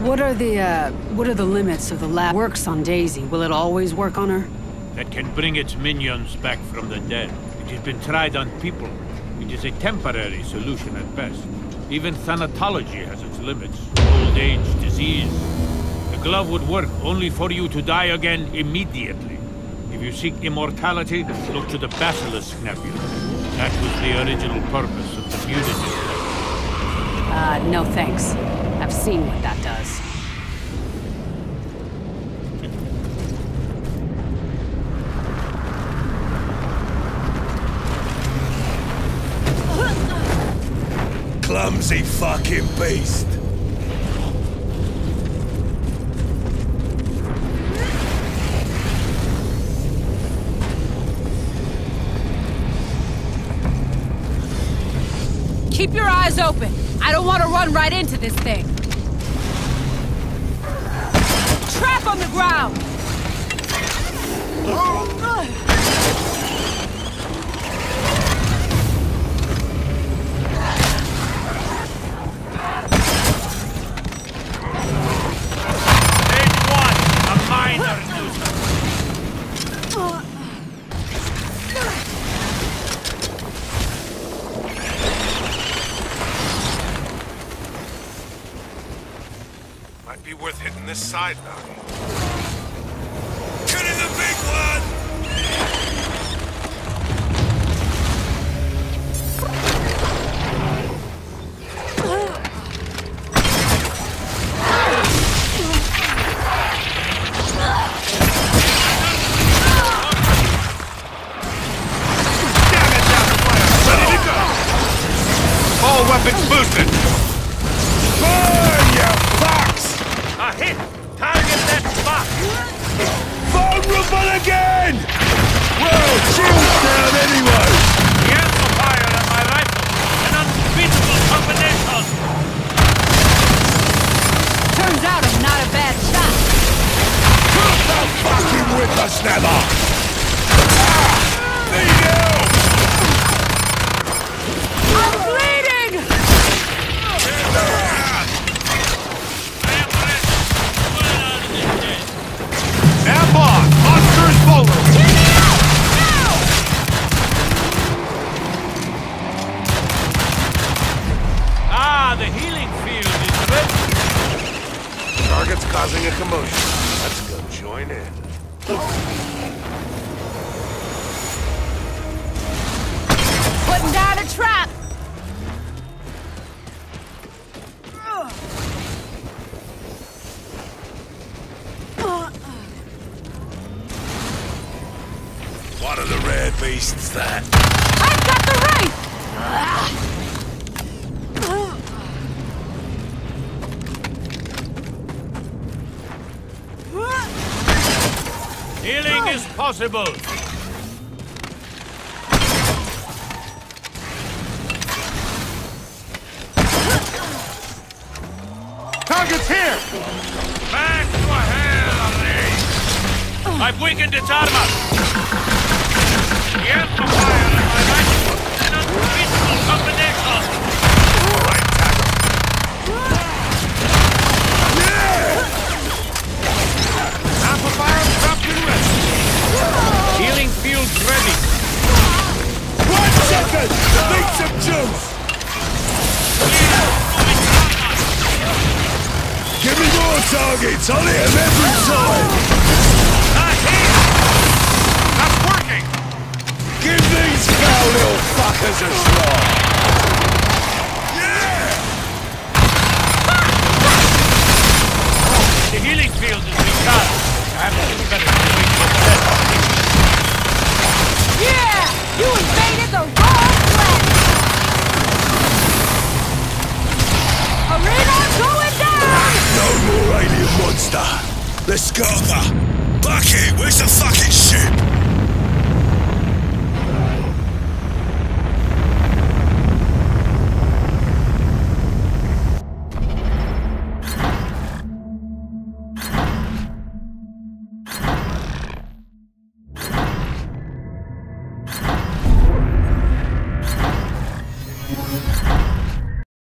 What are the, uh, what are the limits of the lab works on Daisy? Will it always work on her? That can bring its minions back from the dead. It has been tried on people. It is a temporary solution at best. Even thanatology has its limits. Old age, disease. The glove would work only for you to die again immediately. If you seek immortality, look to the Basilisk Nebula. That was the original purpose of the mutagen. Uh, no thanks. I've seen what that does. Clumsy fucking beast! Keep your eyes open. I don't want to run right into this thing. Trap on the ground! Be worth hitting this side now. Killing the big one! Let's go join in. Putting down a trap! What are the rare beasts that? I've got the right! Healing is possible! Target's here! Back to hell, Ray! I've weakened its armor! The amplifier some juice! Give me more targets! I'll hit them every time! Not here! That's working! Give these foul little fuckers a try! Let's go! Bucket, where's the fucking ship?